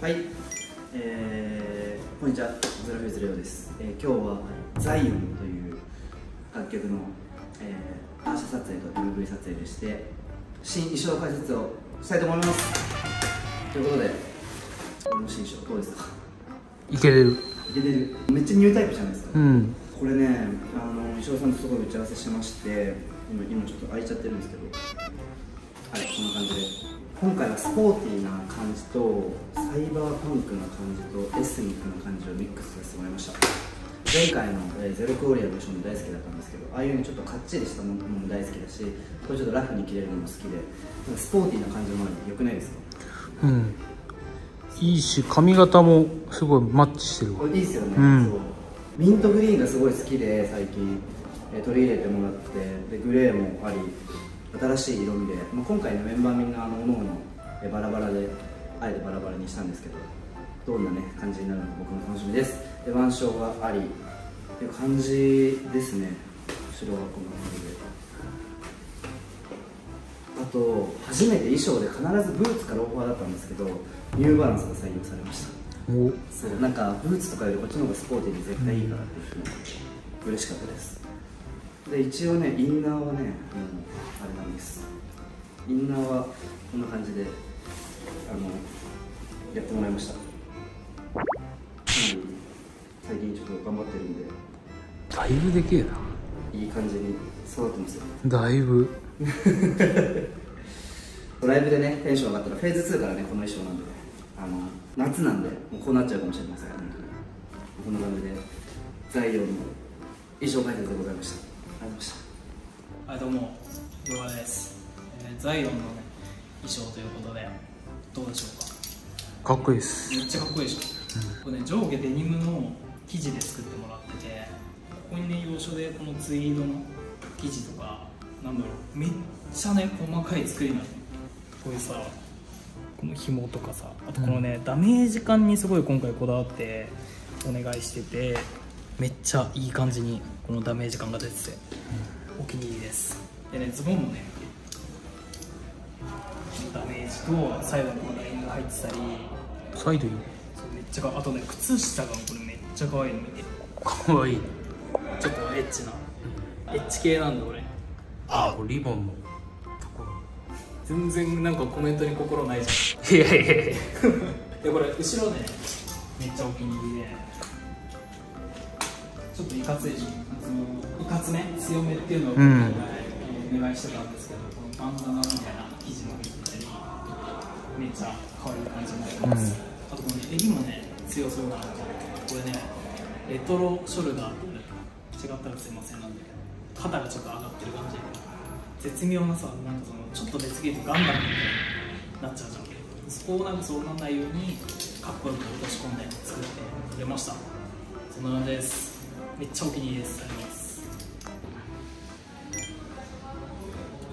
はい、えー、こんにちは、ゼロフェイズレオです、えー、今日はザイオンという楽曲の、えー、反射撮影と MV 撮影でして新衣装解説をしたいと思います。ということで俺の新衣装どうですか？いけれる。いけてる。めっちゃニュータイプじゃないですか、うん。これねあの衣装さんとすごい打ち合わせしまして今今ちょっと開いちゃってるんですけど。はいこんな感じで。今回はスポーティーな感じとサイバーパンクな感じとエスニックな感じをミックスさせてもらいました。前回の、えーゼロクオリアの衣装も大好きだったんですけどああいうねちょっとかっちりしたものも大好きだしこれちょっとラフに着れるのも好きでスポーティーな感じもありよくないですか？うん。いいし髪型もすごいマッチしてるわ。これいいですよね、うん。そう。ミントグリーンがすごい好きで最近、えー取り入れてもらってでグレーもあり新しい色味で、まあ、今回ねメンバーみんなあの各々、えーバラバラであえてバラバラにしたんですけどどんなね感じになるのか僕も楽しみです。で腕章があり。っていう感じですね。後ろはこんな感じで。あと初めて衣装で必ずブーツかローファーだったんですけどニューバランスが採用されました。お。そうなんかブーツとかよりこっちの方がスポーティーで絶対いいからっていうのが嬉しかったです。で一応ねインナーはね、うん、あれなんです。インナーはこんな感じであのやってもらいました。最近ちょっと頑張ってるんで。だいぶでけえな。いい感じに育ってますよ。だいぶ。ライブでねテンション上がったらフェーズ2からねこの衣装なんで。ねあの夏なんでもうこうなっちゃうかもしれませんこんな感じでザイオンの衣装解説でございました。ありがとうございました。はいどうもヨガです、えーザイオンのね衣装ということでどうでしょうか？かっこいいです。めっちゃかっこいいでしょ、これね上下デニムの生地で作ってもらっててここにね要所でこのツイードの生地とかなんだろうめっちゃね細かい作りなの。こういうさこの紐とかさあとこのね、ダメージ感にすごい今回こだわってお願いしててめっちゃいい感じにこのダメージ感が出てて、お気に入りです。でねズボンもねダメージとサイドにこのラインが入ってたりサイドいいそうめっちゃかあとね靴下がこれめっちゃ可愛いの見て。かわい。いちょっとエッチな。エッチ系なんだ俺。あこれリボンのとこ全然なんかコメントに心ないじろいやいやいや。いやゃんでこれ後ろねめっちゃお気に入りで。ちょっといかついしいかつめ強めっていうのを、うん。お願いしてたんですけどこのバンダナみたいな生地も入ってたりめっちゃ可愛い感じになります、あとこのね襟もね強そうなのでこれねレトロショルダーって違ったらすいませんなんで肩がちょっと上がってる感じ絶妙なさなんかそのちょっと別ゲートガンダムみたいになっちゃうじゃんそこをなんかそうならないようにかっこよく落とし込んで作ってくれましたそんな感じですめっちゃお気に入りですあります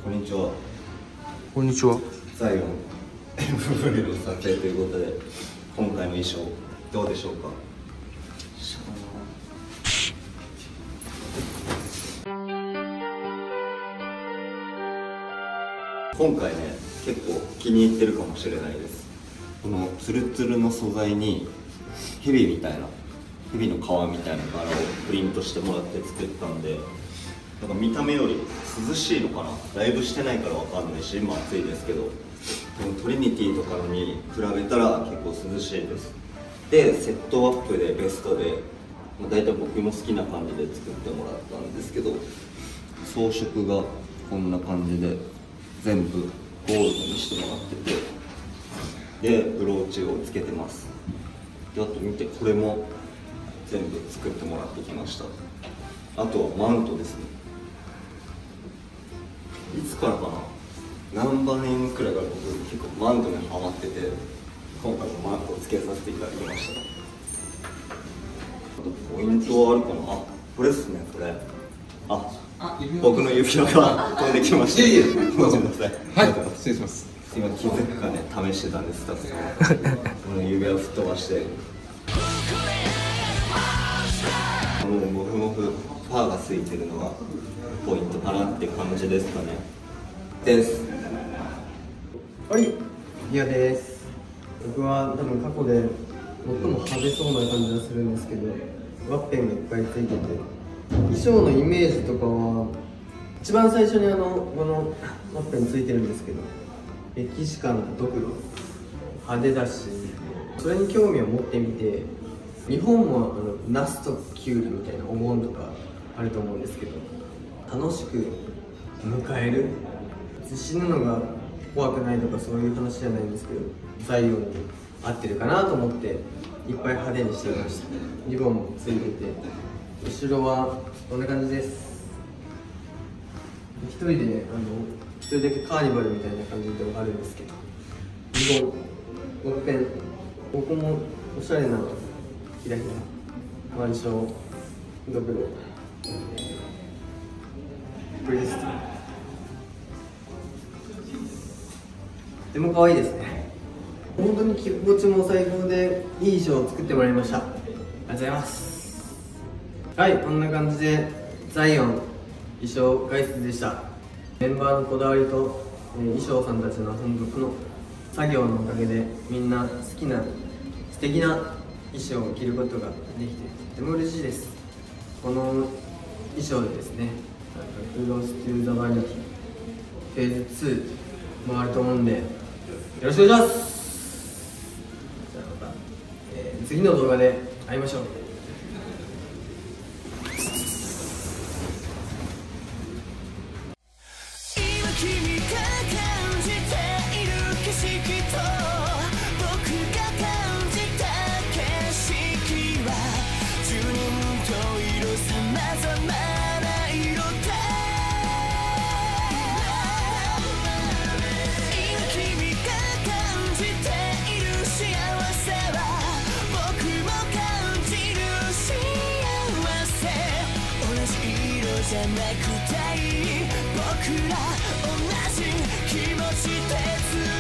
こんにちは。こんにちはザイオン MV の撮影ということで、今回の衣装どうでしょうか？今回ね、結構気に入ってるかもしれないです。このツルツルの素材に蛇みたいな蛇の皮みたいな柄をプリントしてもらって作ったんでなんか見た目より涼しいのかな？ライブしてないからわかんないし今暑いですけどでもトリニティとかに比べたら結構涼しいです。でセットアップでベストでまあ大体僕も好きな感じで作ってもらったんですけど装飾がこんな感じで全部ゴールドにしてもらっててでブローチをつけてます。であと見てこれも全部作ってもらってきました。あとはマントですね。いつからかな何番年くらいから僕結構マントにハマってて今回もマントをつけさせていただきました。ポイントはあるかな。あこれっすねこれ。あ僕の指輪が 飛んできました。いえいえごめんなさい。はい、失礼します。今気づくかね試してたんです。スタッフさんがこの指輪を吹っ飛ばして。もうモフモフパーがついてるのがポイントかなって感じですかね。ですはい、リオです。僕は多分過去で最も派手そうな感じがするんですけどワッペンがいっぱいついてて。衣装のイメージとかは一番最初にあのこのワッペンついてるんですけど歴史観とドクロ。派手だしそれに興味を持ってみて日本もあのナスとキュウリみたいなお盆とかあると思うんですけど楽しく迎える。死ぬのが怖くないとかそういう話じゃないんですけど材料に合ってるかなと思っていっぱい派手にしてみました。リボンもついてて後ろはこんな感じです。一人であの一人だけカーニバルみたいな感じではあるんですけどリボンワッペンここもおしゃれなひらひら腕章ドクロプリストとても可愛いですね。本当に着心地も最高でいい衣装を作ってもらいました。ありがとうございます。はいこんな感じでザイオン衣装外出でした。メンバーのこだわりと、えー衣装さんたちの本当の作業のおかげでみんな好きな素敵な衣装を着ることができてとても嬉しいです。この衣装でですね「 Cross to the Vanity」フェーズ2回ると思うんでよろしくお願いします。じゃあまた、えー次の動画で会いましょう。じゃなくたい僕ら同じ気持ちで